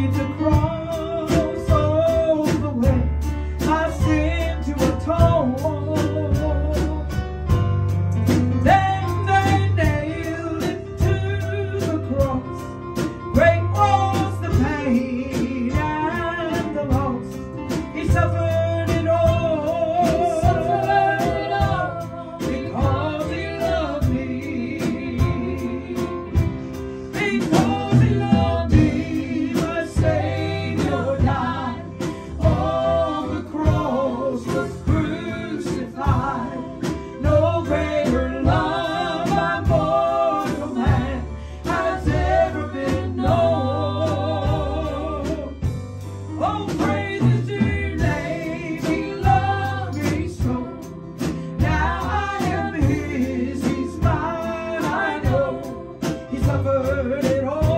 need to never heard it all.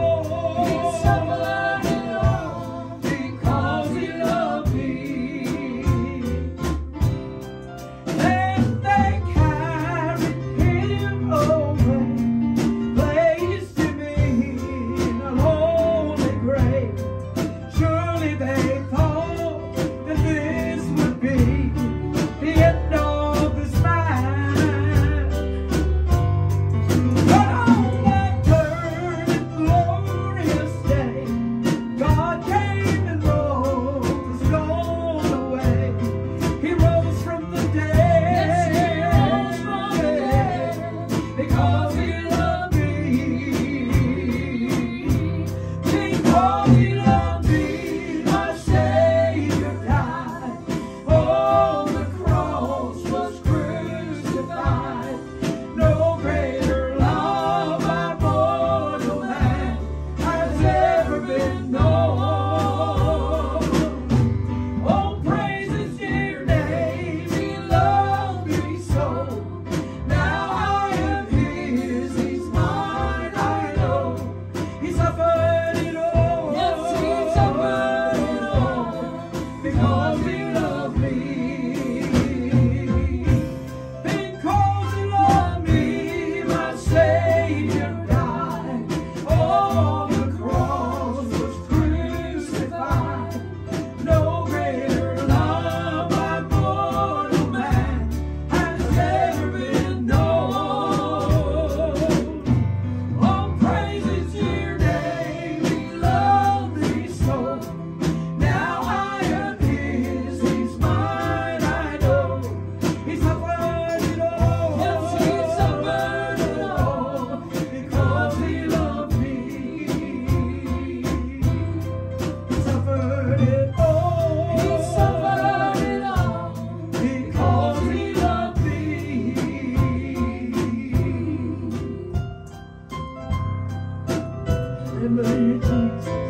来了一。